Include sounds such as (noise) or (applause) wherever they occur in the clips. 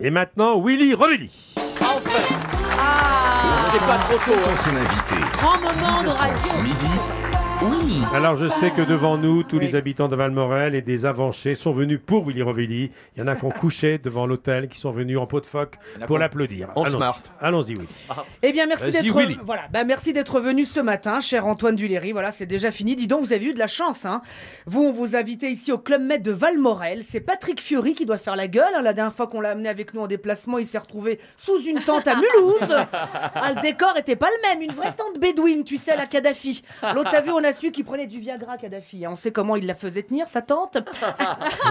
Et maintenant, Willy Revelli. C'est pas trop tôt. hein. Tant son invité. Grand moment de 10h30 radio. midi. Oui. Alors je sais que devant nous, tous les habitants de Valmorel et des avancés sont venus pour Willy Revelli. Il y en a qui ont (laughs) couché devant l'hôtel, qui sont venus en pot de phoque pour l'applaudir. en Allons-y. smart. Allons-y, Willy. Eh bien, merci d'être Willy. voilà, bah, merci d'être venu ce matin, cher Antoine Duléry. Voilà, c'est déjà fini. Dis donc, vous avez eu de la chance. Hein. Vous, on vous invitez ici au Club Med de Valmorel. C'est Patrick Fiori qui doit faire la gueule. hein. La dernière fois qu'on l'a amené avec nous en déplacement, il s'est retrouvé sous une tente à Mulhouse. (laughs) Ah, le décor était pas le même. Une vraie tente bédouine, tu sais, à la Kadhafi. L'autre, t'as vu, on a su qu'il prenait du Viagra, Kadhafi. hein. On sait comment il la faisait tenir, sa tente. (laughs)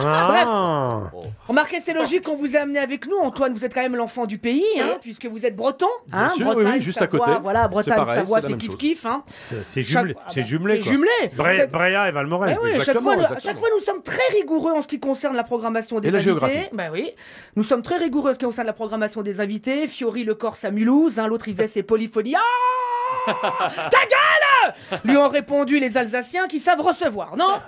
Ah. Remarquez, c'est logique qu'on vous a amené avec nous. Antoine, vous êtes quand même l'enfant du pays, hein, puisque vous êtes breton. Hein, sûr, oui, Bretagne, oui, juste à Savoie, côté. Voilà, Bretagne, C'est pareil, Savoie, c'est la c'est même kiff chose. kiff. Hein. C'est- C'est Chaque- jumelé. ah bah, C'est jumelé. c'est quoi. jumelé. Bré- Bréa et Valmorel. Eh oui, à chaque, Exactement, fois, nous, à exactement. chaque fois, nous sommes très rigoureux en ce qui concerne la programmation des Et la invités. géographie. Bah oui, nous sommes très rigoureux en ce qui concerne la programmation des invités. Fiori le Corse à Mulhouse, hein, l'autre il faisait ses polyphonies. Ah (laughs) Ta gueule Lui ont répondu les Alsaciens qui savent recevoir, non?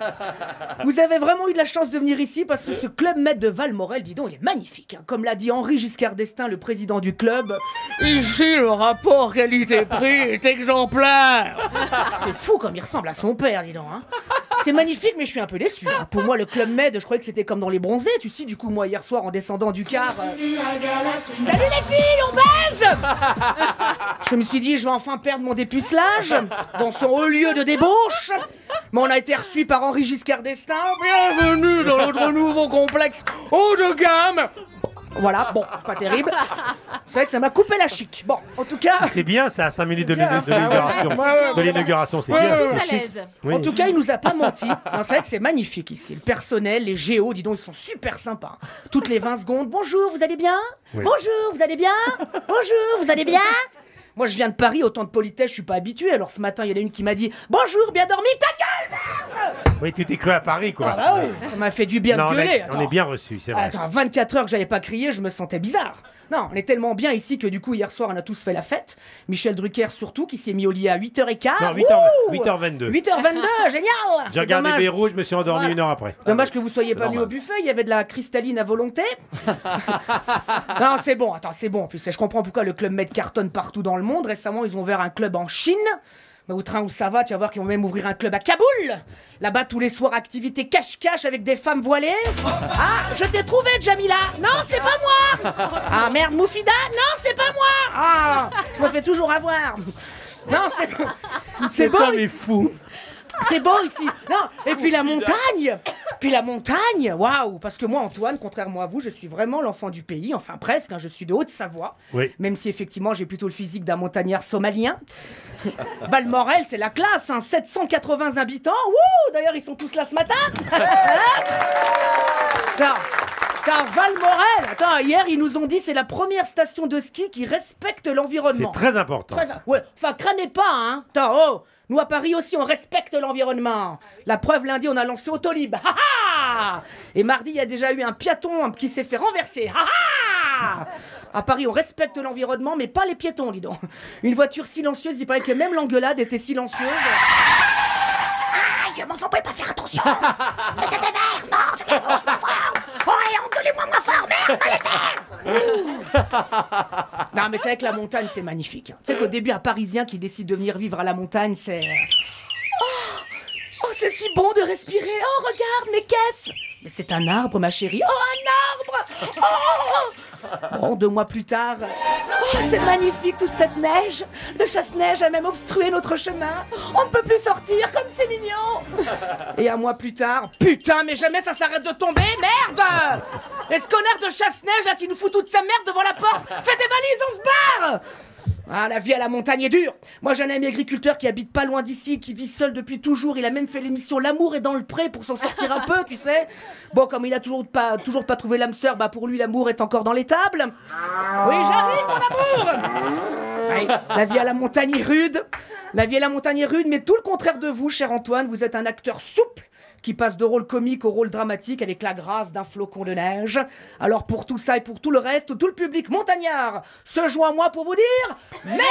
Vous avez vraiment eu de la chance de venir ici parce que ce club maître de Valmorel, dis donc, il est magnifique. hein. Comme l'a dit Henri Giscard d'Estaing, le président du club. Ici, le rapport qualité-prix est exemplaire. C'est fou comme il ressemble à son père, dis donc. Hein. C'est magnifique, mais je suis un peu déçu. hein. Pour moi, le club Med, je croyais que c'était comme dans les bronzés. Tu sais, du coup, moi, hier soir, en descendant du car. euh, Salut les filles, on baise Je me suis dit, je vais enfin perdre mon dépucelage dans son haut lieu de débauche. Mais on a été reçus par Henri Giscard d'Estaing. Bienvenue dans notre nouveau complexe haut de gamme. Voilà, bon, pas terrible. C'est vrai que ça m'a coupé la chic. Bon, en tout cas. C'est bien ça, 5 minutes de l'in- de l'inauguration. De l'inauguration, c'est bien. Tous à l'aise. Oui. En tout cas, il nous a pas menti. C'est vrai que c'est magnifique ici. Le personnel, les géos, dis donc, ils sont super sympas. Toutes les 20 secondes. Bonjour, vous allez bien? Oui. Bonjour, vous allez bien? Bonjour, vous allez bien? Moi, je viens de Paris, autant de politesse, je suis pas habitué. Alors ce matin, il y en a une qui m'a dit Bonjour, bien dormi, ta gueule Oui, tu t'es cru à Paris, quoi. Ah bah oui, ça m'a fait du bien Non, de on, gueuler. est, on attends. est bien reçus, c'est vrai. Attends, 24 heures que j'avais pas crié, je me sentais bizarre. Non, on est tellement bien ici que du coup, hier soir, on a tous fait la fête. Michel Drucker surtout, qui s'est mis au lit à 8h15. Non, 8h, Wouh 8h22. 8h22, génial J'ai C'est regardé dommage. Je me suis endormi Voilà. une heure après. Dommage que vous soyez pas venu au buffet, il y avait de la cristalline à volonté. (laughs) non, c'est bon, attends, c'est bon. En plus, je comprends pourquoi le club Med cartonne partout dans le monde. Récemment, ils ont ouvert un club en Chine. Mais au train où ça va, tu vas voir qu'ils vont même ouvrir un club à Kaboul. Là-bas, tous les soirs, activité cache-cache avec des femmes voilées. Ah, je t'ai trouvé, Jamila. Non, c'est pas moi. Ah merde, Moufida. Non, c'est pas moi. Ah, je me fais toujours avoir. Non, c'est c'est. Putain, mais ici. fou. C'est beau ici. Non, et puis la montagne. Puis la montagne. Waouh, parce que moi Antoine, contrairement à vous, je suis vraiment l'enfant du pays, enfin presque, hein, je suis de Haute-Savoie. Oui. Même si effectivement, j'ai plutôt le physique d'un montagnard somalien. Balmorel, c'est la classe, hein, 780 habitants. Wouh D'ailleurs, ils sont tous là ce matin. Car, car Valmorel, attends, hier ils nous ont dit c'est la première station de ski qui respecte C'est l'environnement. très important. Très- Ouais, enfin, crânez pas, hein. Attends, oh, nous à Paris aussi, on respecte l'environnement. La preuve, lundi, on a lancé Autolib. Ha ha Et mardi, il y a déjà eu un piéton qui s'est fait renverser. Ha ha À Paris, on respecte l'environnement, mais pas les piétons, dis donc. Une voiture silencieuse, il paraît que même l'engueulade était silencieuse. Aïe, enfin, vous pouvez pas faire attention (laughs) Mais c'était vert, non, c'était rouge, pas fort Oh, et engueulez-moi moins fort, merde, allez faire (laughs) Non, mais c'est vrai que la montagne, c'est magnifique. hein. Tu sais qu'au début, un Parisien qui décide de venir vivre à la montagne, c'est... Oh, oh c'est si bon de respirer Oh, regarde, mais qu'est-ce Mais c'est un arbre, ma chérie. Oh, un arbre Oh Bon, deux mois plus tard... Oh, c'est magnifique, toute cette neige. Le chasse-neige a même obstrué notre chemin. On ne peut plus sortir, comme c'est mignon. Et un mois plus tard... Putain, mais jamais ça s'arrête de tomber, merde. Et ce connard de chasse-neige, là, qui nous fout toute sa merde devant la porte. Faites des valises, on se barre ah, la vie à la montagne est dure. Moi, j'ai un ami agriculteur qui habite pas loin d'ici, qui vit seul depuis toujours. Il a même fait l'émission L'amour est dans le pré pour s'en sortir un peu, tu sais. Bon, comme il a toujours pas, toujours pas trouvé l'âme sœur, bah pour lui, l'amour est encore dans l'étable. Oui, j'arrive, mon amour La vie à la montagne est rude. La vie à la montagne est rude, mais tout le contraire de vous, cher Antoine. Vous êtes un acteur souple qui passe de rôle comique au rôle dramatique avec la grâce d'un flocon de neige. Alors pour tout ça et pour tout le reste, tout le public montagnard se joint à moi pour vous dire merci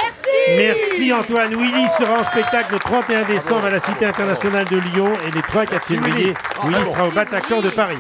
Merci Antoine. Willy sera en spectacle le 31 décembre à la Cité internationale de Lyon et les 3 4 février, Willy sera au Bataclan de Paris.